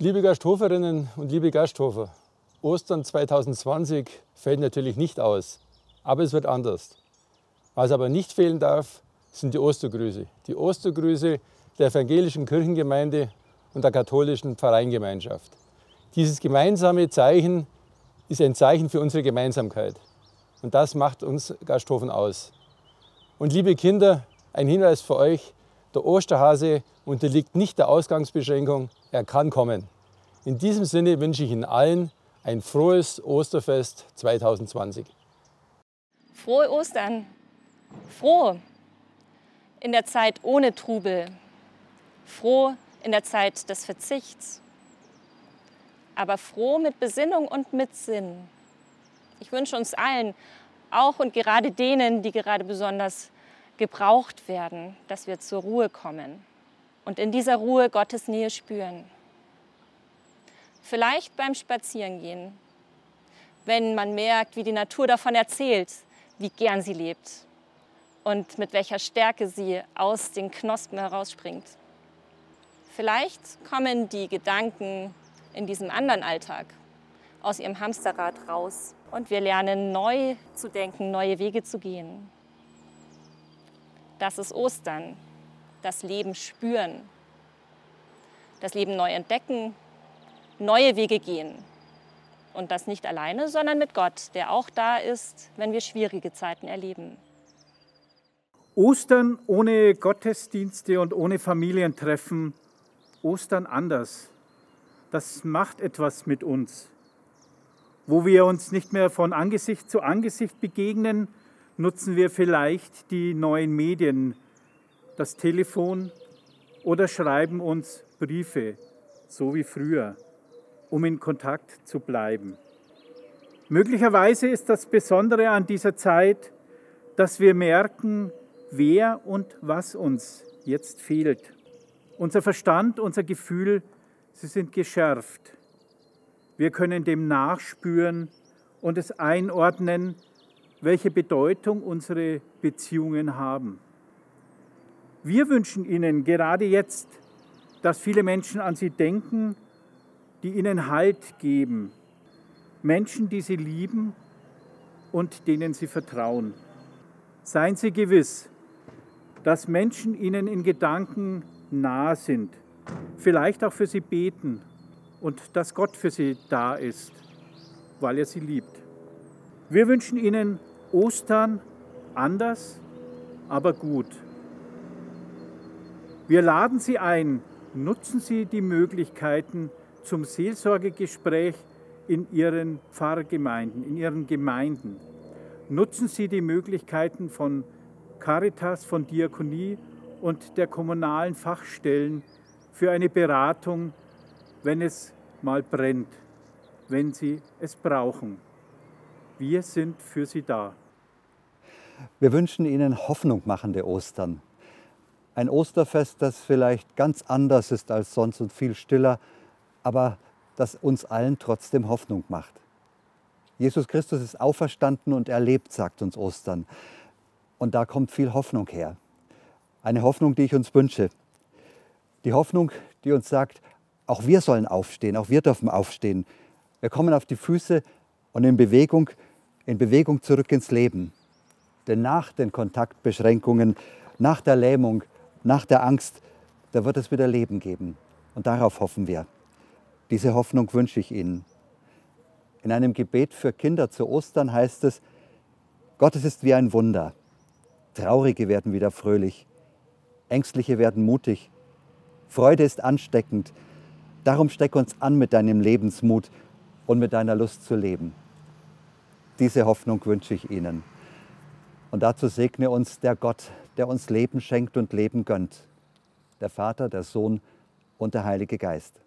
Liebe Gasthoferinnen und liebe Gasthofer, Ostern 2020 fällt natürlich nicht aus, aber es wird anders. Was aber nicht fehlen darf, sind die Ostergrüße. Die Ostergrüße der evangelischen Kirchengemeinde und der katholischen Pfarreiengemeinschaft. Dieses gemeinsame Zeichen ist ein Zeichen für unsere Gemeinsamkeit. Und das macht uns Gasthofen aus. Und liebe Kinder, ein Hinweis für euch, der Osterhase unterliegt nicht der Ausgangsbeschränkung, er kann kommen. In diesem Sinne wünsche ich Ihnen allen ein frohes Osterfest 2020. Frohe Ostern! Froh in der Zeit ohne Trubel, froh in der Zeit des Verzichts, aber froh mit Besinnung und mit Sinn. Ich wünsche uns allen, auch und gerade denen, die gerade besonders gebraucht werden, dass wir zur Ruhe kommen und in dieser Ruhe Gottes Nähe spüren. Vielleicht beim Spazierengehen, wenn man merkt, wie die Natur davon erzählt, wie gern sie lebt und mit welcher Stärke sie aus den Knospen herausspringt. Vielleicht kommen die Gedanken in diesem anderen Alltag aus ihrem Hamsterrad raus und wir lernen neu zu denken, neue Wege zu gehen. Das ist Ostern, das Leben spüren, das Leben neu entdecken, neue Wege gehen. Und das nicht alleine, sondern mit Gott, der auch da ist, wenn wir schwierige Zeiten erleben. Ostern ohne Gottesdienste und ohne Familientreffen, Ostern anders. Das macht etwas mit uns. Wo wir uns nicht mehr von Angesicht zu Angesicht begegnen, nutzen wir vielleicht die neuen Medien, das Telefon oder schreiben uns Briefe, so wie früher, um in Kontakt zu bleiben. Möglicherweise ist das Besondere an dieser Zeit, dass wir merken, wer und was uns jetzt fehlt. Unser Verstand, unser Gefühl, sie sind geschärft. Wir können dem nachspüren und es einordnen, welche Bedeutung unsere Beziehungen haben. Wir wünschen Ihnen gerade jetzt, dass viele Menschen an Sie denken, die Ihnen Halt geben. Menschen, die Sie lieben und denen Sie vertrauen. Seien Sie gewiss, dass Menschen Ihnen in Gedanken nah sind, vielleicht auch für Sie beten und dass Gott für Sie da ist, weil er Sie liebt. Wir wünschen Ihnen Ostern anders, aber gut. Wir laden Sie ein, nutzen Sie die Möglichkeiten zum Seelsorgegespräch in Ihren Pfarrgemeinden, in Ihren Gemeinden. Nutzen Sie die Möglichkeiten von Caritas, von Diakonie und der kommunalen Fachstellen für eine Beratung, wenn es mal brennt, wenn Sie es brauchen. Wir sind für Sie da. Wir wünschen Ihnen Hoffnung machende Ostern. Ein Osterfest, das vielleicht ganz anders ist als sonst und viel stiller, aber das uns allen trotzdem Hoffnung macht. Jesus Christus ist auferstanden und erlebt, sagt uns Ostern. Und da kommt viel Hoffnung her. Eine Hoffnung, die ich uns wünsche. Die Hoffnung, die uns sagt, auch wir sollen aufstehen, auch wir dürfen aufstehen. Wir kommen auf die Füße und in Bewegung, in Bewegung zurück ins Leben. Denn nach den Kontaktbeschränkungen, nach der Lähmung, nach der Angst, da wird es wieder Leben geben. Und darauf hoffen wir. Diese Hoffnung wünsche ich Ihnen. In einem Gebet für Kinder zu Ostern heißt es, Gottes ist wie ein Wunder. Traurige werden wieder fröhlich, Ängstliche werden mutig. Freude ist ansteckend. Darum steck uns an mit deinem Lebensmut und mit deiner Lust zu leben. Diese Hoffnung wünsche ich Ihnen. Und dazu segne uns der Gott, der uns Leben schenkt und Leben gönnt. Der Vater, der Sohn und der Heilige Geist.